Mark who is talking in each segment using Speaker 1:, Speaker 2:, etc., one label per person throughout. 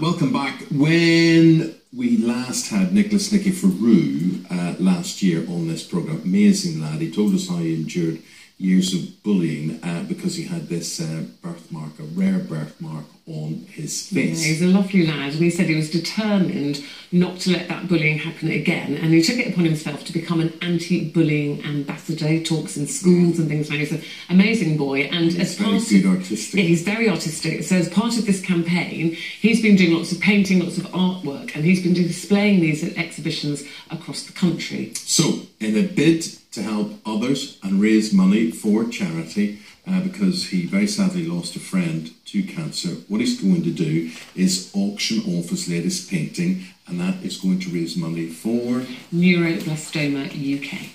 Speaker 1: welcome back. When we last had Nicholas Nicky Faru uh, last year on this programme, amazing lad. He told us how he endured years of bullying uh, because he had this uh, birthmark, a rare birthmark on his face.
Speaker 2: Yeah, he's a lovely lad, and he said he was determined not to let that bullying happen again. And he took it upon himself to become an anti-bullying ambassador. He talks in schools and things. Like that. he's an amazing boy, and
Speaker 1: He's
Speaker 2: as
Speaker 1: very
Speaker 2: part
Speaker 1: good
Speaker 2: of,
Speaker 1: artistic.
Speaker 2: Yeah, he's very artistic. So as part of this campaign, he's been doing lots of painting, lots of artwork, and he's been displaying these at exhibitions across the country.
Speaker 1: So, in a bid to help others and raise money for charity, uh, because he very sadly lost a friend to cancer, what he's going to do is auction off his latest painting, and that is going to raise money for.
Speaker 2: Neuroblastoma UK.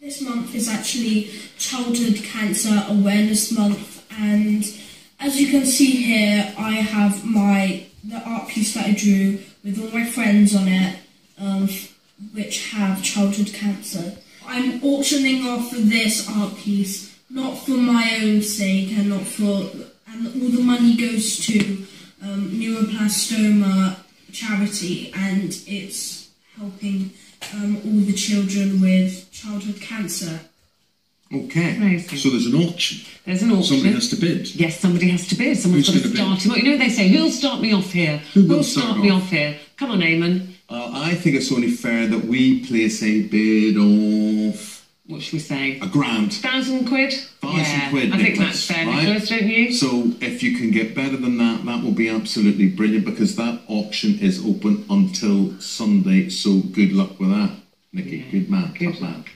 Speaker 3: This month is actually Childhood Cancer Awareness Month, and as you can see here, I have my the art piece that I drew with all my friends on it, um, which have childhood cancer. I'm auctioning off this art piece not for my own sake and not for, and all the money goes to um, neuroblastoma charity, and it's helping um, all the children with childhood cancer.
Speaker 1: Okay.
Speaker 2: Amazing.
Speaker 1: So there's an auction.
Speaker 2: There's an auction.
Speaker 1: Somebody has to bid.
Speaker 2: Yes, somebody has to bid. Someone's
Speaker 1: Who's
Speaker 2: got to start him. off. You know, they say, who'll start me off here?
Speaker 1: Who will
Speaker 2: Who'll
Speaker 1: start
Speaker 2: start me
Speaker 1: off?
Speaker 2: off here? Come on, Eamon.
Speaker 1: Uh, I think it's only fair that we place a bid of
Speaker 2: What should we say?
Speaker 1: a grand.
Speaker 2: Thousand quid?
Speaker 1: Thousand
Speaker 2: yeah,
Speaker 1: quid,
Speaker 2: I think
Speaker 1: Nicholas,
Speaker 2: that's fair,
Speaker 1: right?
Speaker 2: Nicholas, don't you?
Speaker 1: So if you can get better than that, that will be absolutely brilliant because that auction is open until Sunday. So good luck with that, Nicky.
Speaker 2: Yeah.
Speaker 1: Good man.
Speaker 2: Good luck.